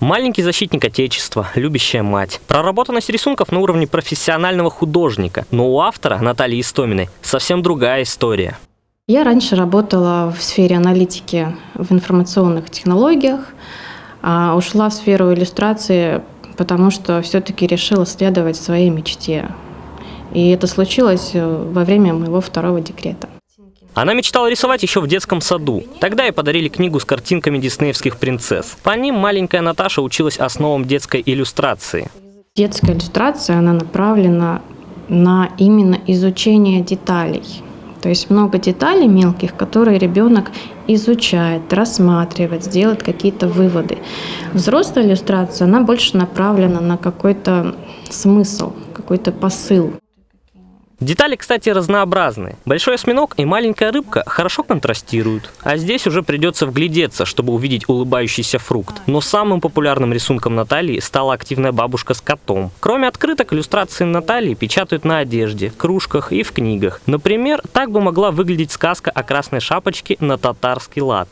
Маленький защитник Отечества, любящая мать. Проработанность рисунков на уровне профессионального художника. Но у автора, Натальи Истоминой, совсем другая история. Я раньше работала в сфере аналитики в информационных технологиях, а ушла в сферу иллюстрации, потому что все-таки решила следовать своей мечте. И это случилось э, во время моего второго декрета. Она мечтала рисовать еще в детском саду. Тогда ей подарили книгу с картинками диснеевских принцесс. По ним маленькая Наташа училась основам детской иллюстрации. Детская иллюстрация, она направлена на именно изучение деталей. То есть много деталей мелких, которые ребенок изучает, рассматривает, делает какие-то выводы. Взрослая иллюстрация, она больше направлена на какой-то смысл, какой-то посыл. Детали, кстати, разнообразны. Большой осьминог и маленькая рыбка хорошо контрастируют. А здесь уже придется вглядеться, чтобы увидеть улыбающийся фрукт. Но самым популярным рисунком Натальи стала активная бабушка с котом. Кроме открыток, иллюстрации Натальи печатают на одежде, кружках и в книгах. Например, так бы могла выглядеть сказка о красной шапочке на татарский лад.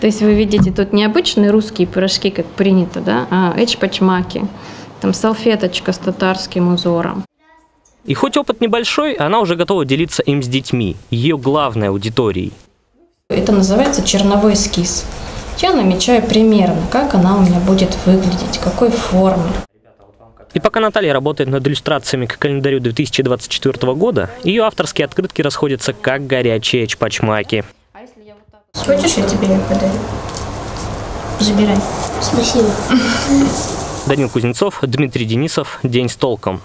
То есть вы видите тут необычные русские пирожки, как принято, да, а эчпачмаки. Там салфеточка с татарским узором. И хоть опыт небольшой, она уже готова делиться им с детьми, ее главной аудиторией. Это называется черновой эскиз. Я намечаю примерно, как она у меня будет выглядеть, какой формы. И пока Наталья работает над иллюстрациями к календарю 2024 года, ее авторские открытки расходятся как горячие чпачмаки. Хочешь, я тебе ее подарю? Забирай. Спасибо. Данил Кузнецов, Дмитрий Денисов. День с толком.